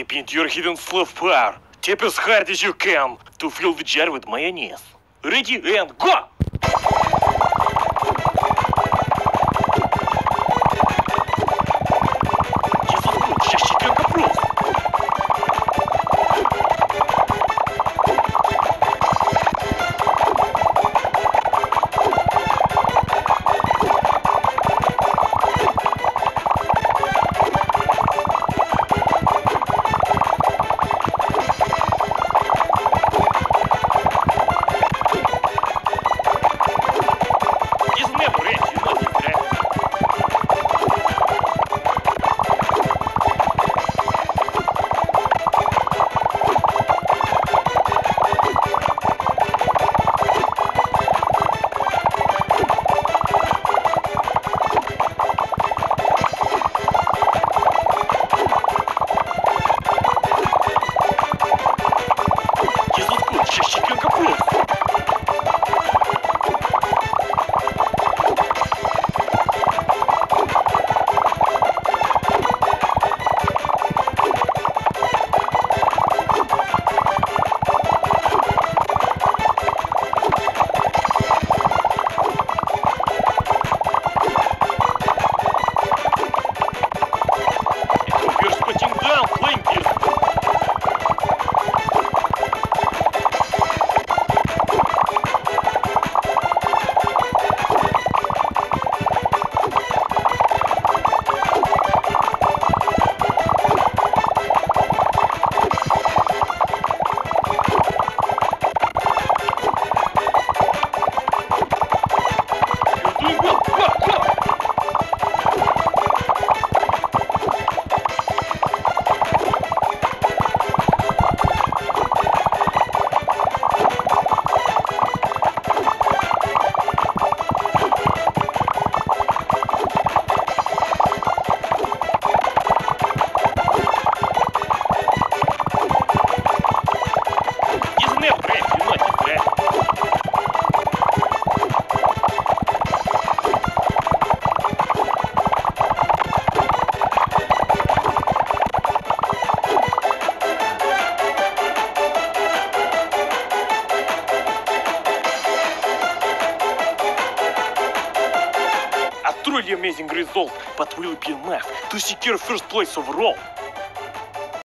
Activate your hidden Slav power. Tap as hard as you can to fill the jar with mayonnaise. Ready and go! Truly amazing result, but will be enough to secure first place overall.